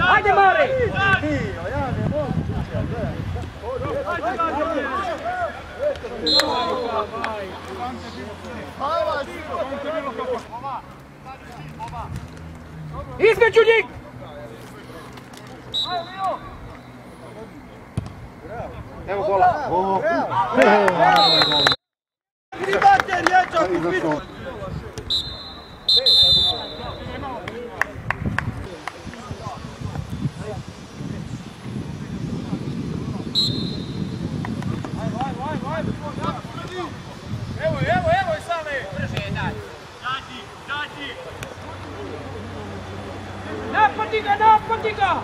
Ajde Mare! Ja ne mogu. Ajde Mare! Između njih! Evo gola. Bravo! Bravo! Bravo! Bravo! Bravo! Napatika, napatika!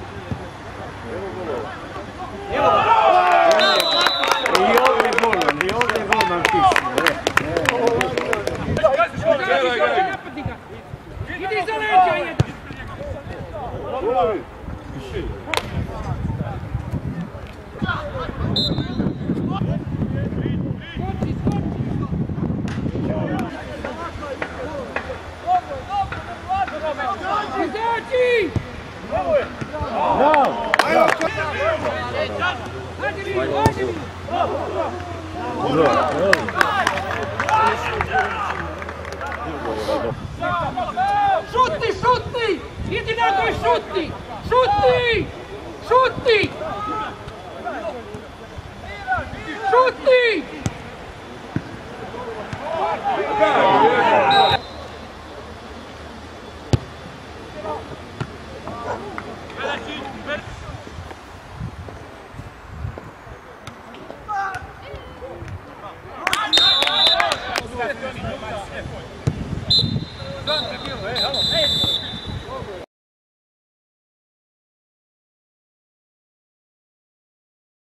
Thank you. Izađi! Hajde mi, hajde mi! Šuti, šuti! Idi na goj, šuti! Šuti! Šuti! Šuti! Hey,